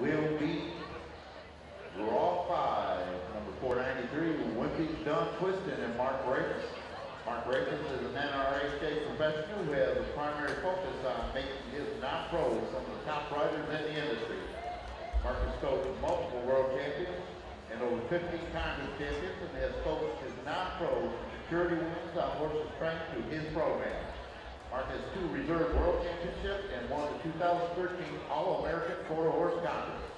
will be draw five, number four ninety-three, Wimpy Dun Twistin and Mark Rafacz. Mark Rafacz is an NRHA professional who has a primary focus on making his non-pros some of the top riders in the industry. Mark has coached multiple world champions and over 15 Congress champions and has coached his non-pros security wins on horses trained through his program. Mark has two reserve world championships and won the 2013 All-American Quarter Horse Congress.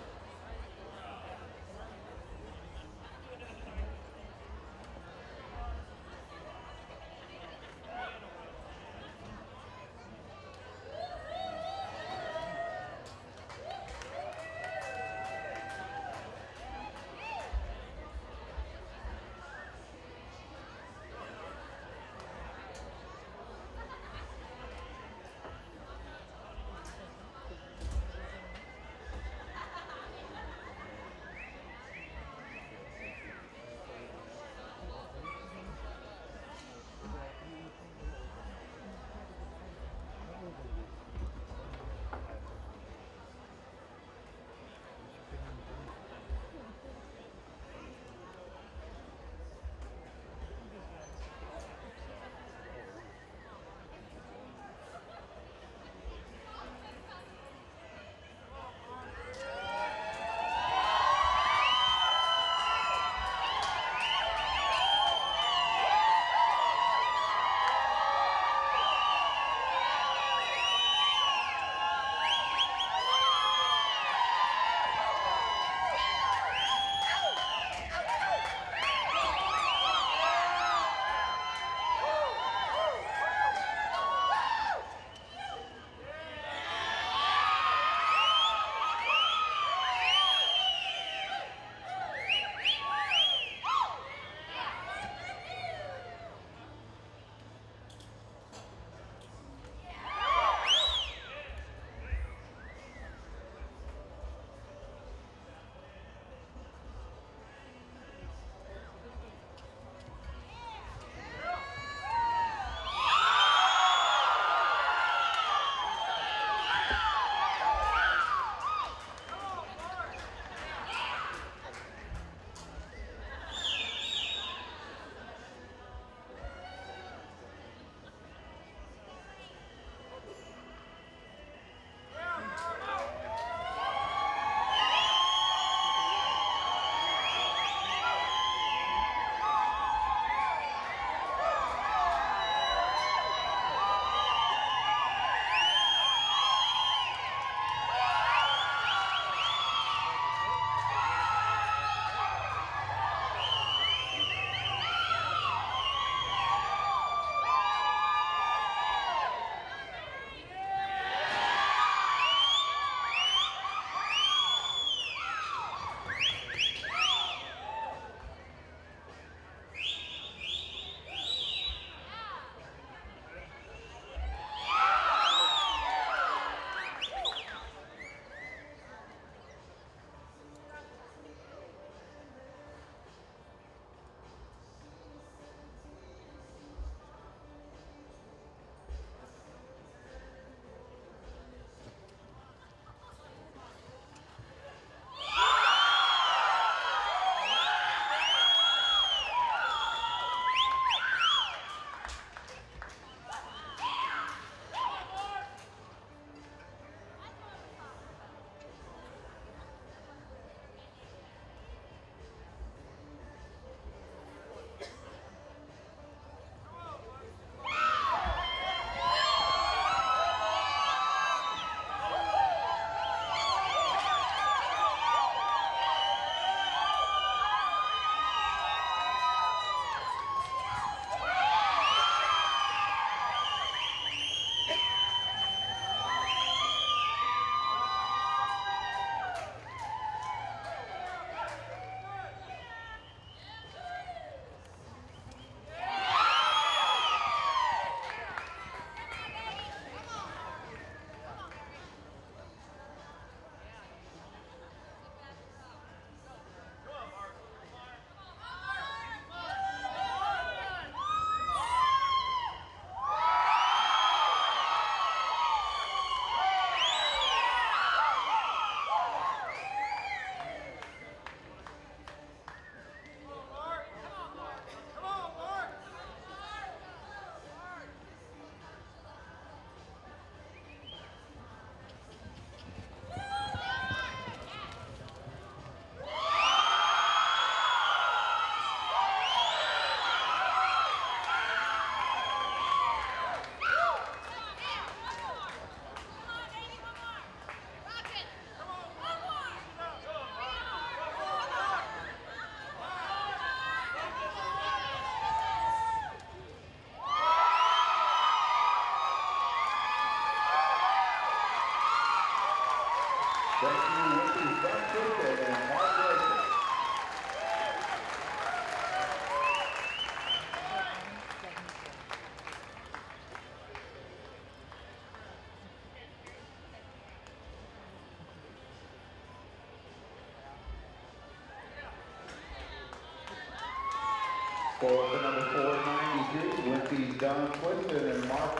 For number 493, Wimpy's Dun Twistin and Mark.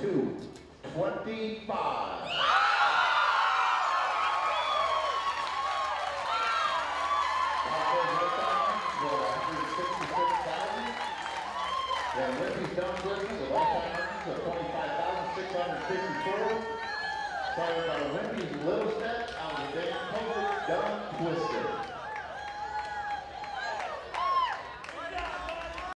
Two, twenty-five. And Wimpy's Dun Twistin, the lifetime earnings of twenty-five thousand six hundred fifty-four. Followed by Wimpy's Little Step out of the Dan Public Don Twisted.